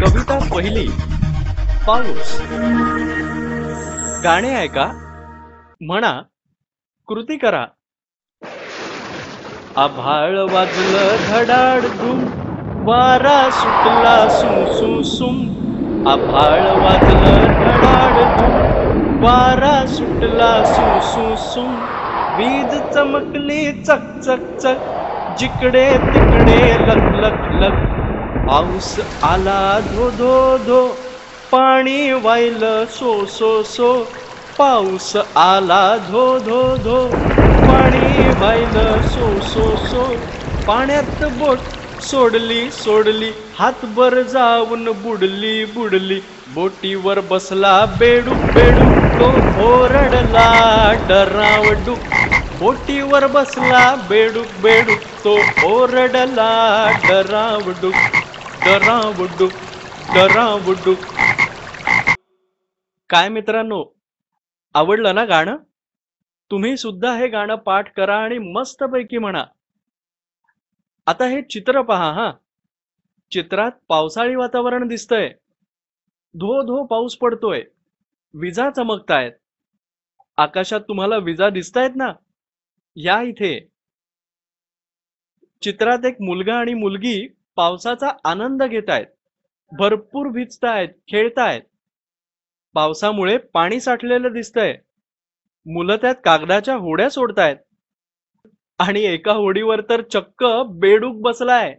कविता पहिली. पाऊस. गाणे ऐका. म्हणा कृती करा. आभाळ वाजलं धडाड धुम वारा सुटला सुम सुम सुम. आभाळ वाजलं धडाड धूम वारा सुटला सुम सुम सुम. वीज चमकली चक चक चक. जिकडे तिकडे लक लक लक. पाऊस आला धो धो धो. पाणी वाहिलं सो सो सो. पाऊस आला धो धो धो. पाणी वाहिलं सो सो सो. पाण्यात बोट सोडली सोडली. हातभर जाऊन बुडली बुडली. बोटीवर बसला बेडूक बेडू. तो ओरडला डरावडूक बोटीवर बसला बेडूक बेडूक तो ओरडला डरावडूक डरावडूक डरावडूक काय मित्रांनो आवडलं ना गाणं? तुम्ही सुद्धा हे गाणं पाठ करा आणि मस्तपैकी म्हणा. आता हे चित्र पहा हा. चित्रात पावसाळी वातावरण दिसतंय. धो धो पाऊस पडतोय. विजा चमकतायत. आकाशात तुम्हाला विजा दिसतायत ना? या इथे. चित्रात एक मुलगा आणि मुलगी पावसाचा आनंद घेत आहेत भरपूर भिजतायत खेळतायत. पावसामुळे पाणी साठलेलं दिसतंय. मुलं त्यात कागदाच्या होड्या सोडतायत. आणि एका होडीवर तर चक्क बेडूक बसलाय.